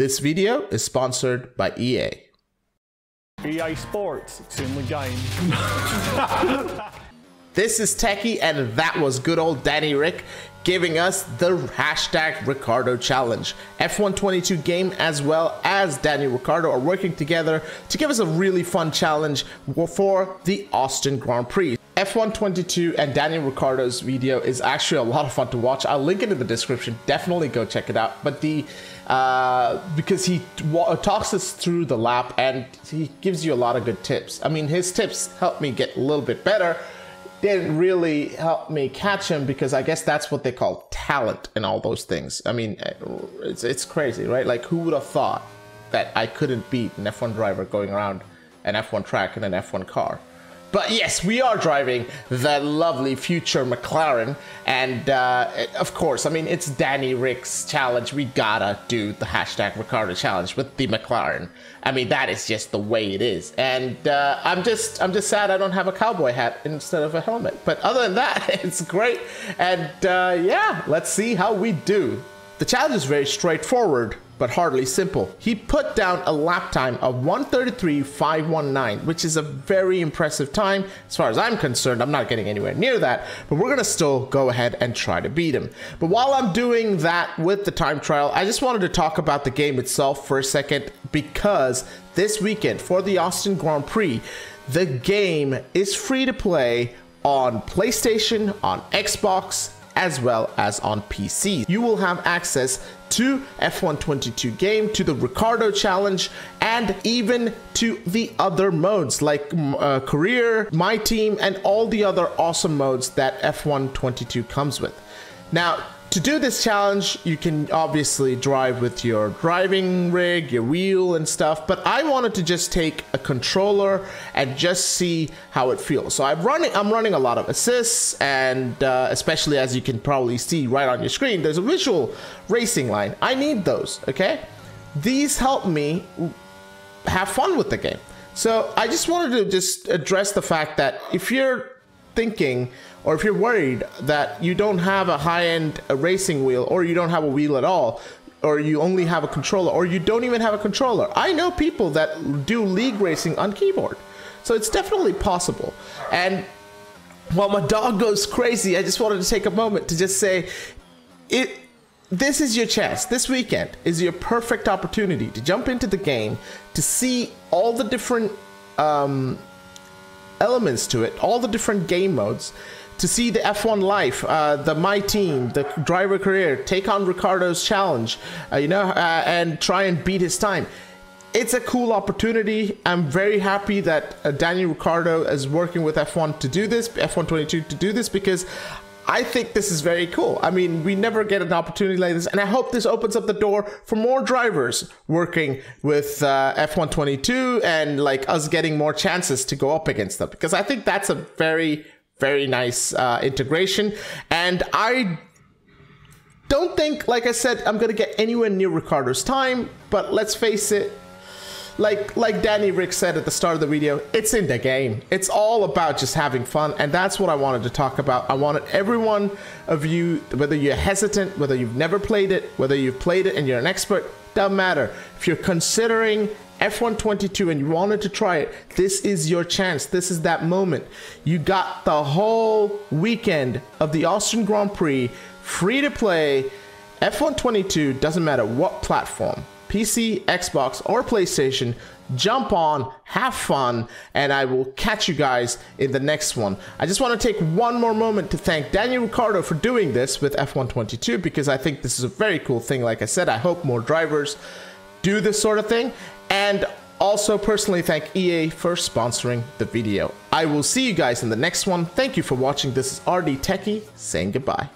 This video is sponsored by EA. EA Sports, it's in the game. This is Techy, and that was good old Danny Ric giving us the hashtag Ricciardo Challenge. F122 game as well as Danny Ricciardo are working together to give us a really fun challenge for the Austin Grand Prix. F122 and Daniel Ricciardo's video is actually a lot of fun to watch. I'll link it in the description. Definitely go check it out. But the uh, because he talks us through the lap and he gives you a lot of good tips. I mean, his tips helped me get a little bit better didn't really help me catch him because I guess that's what they call talent and all those things. I mean, it's it's crazy, right? Like who would have thought that I couldn't beat an F1 driver going around an F1 track in an F1 car? But yes, we are driving the lovely future McLaren. And uh, of course, I mean, it's Danny Ric's challenge. We gotta do the hashtag Ricciardo challenge with the McLaren. I mean, that is just the way it is. And uh, I'm just, I'm just sad I don't have a cowboy hat instead of a helmet. But other than that, it's great. And uh, yeah, let's see how we do. The challenge is very straightforward but hardly simple. He put down a lap time of 133.519, which is a very impressive time. As far as I'm concerned, I'm not getting anywhere near that, but we're gonna still go ahead and try to beat him. But while I'm doing that with the time trial, I just wanted to talk about the game itself for a second because this weekend for the Austin Grand Prix, the game is free to play on PlayStation, on Xbox, as well as on PC. You will have access to F122 game, to the Ricciardo challenge, and even to the other modes like uh, career, my team, and all the other awesome modes that F122 comes with. Now, to do this challenge, you can obviously drive with your driving rig, your wheel and stuff, but I wanted to just take a controller and just see how it feels. So I'm running, I'm running a lot of assists and uh, especially as you can probably see right on your screen, there's a visual racing line. I need those, okay? These help me have fun with the game. So I just wanted to just address the fact that if you're thinking or if you're worried that you don't have a high-end racing wheel or you don't have a wheel at all or you only have a controller or you don't even have a controller. I know people that do league racing on keyboard so it's definitely possible. And while my dog goes crazy i just wanted to take a moment to just say it this is your chance. This weekend is your perfect opportunity to jump into the game to see all the different um, elements to it all the different game modes to see the F1 life, uh, the My Team, the driver career, take on Ricciardo's challenge, uh, you know, uh, and try and beat his time. It's a cool opportunity. I'm very happy that uh, Daniel Ricciardo is working with F1 to do this, F122 to do this, because I think this is very cool. I mean, we never get an opportunity like this, and I hope this opens up the door for more drivers working with uh, F122 and like us getting more chances to go up against them because I think that's a very very nice uh, integration. And I don't think, like I said, I'm gonna get anywhere near Ricciardo's time, but let's face it, like like Danny Ric said at the start of the video, it's in the game. It's all about just having fun, and that's what I wanted to talk about. I wanted everyone of you, whether you're hesitant, whether you've never played it, whether you've played it and you're an expert, doesn't matter. If you're considering F122 and you wanted to try it, this is your chance. This is that moment. You got the whole weekend of the Austin Grand Prix free to play. F122 doesn't matter what platform PC, Xbox, or PlayStation. Jump on, have fun, and I will catch you guys in the next one. I just want to take one more moment to thank Daniel Ricciardo for doing this with F122 because I think this is a very cool thing. Like I said, I hope more drivers do this sort of thing. And also personally thank EA for sponsoring the video. I will see you guys in the next one. Thank you for watching. This is RD Techy saying goodbye.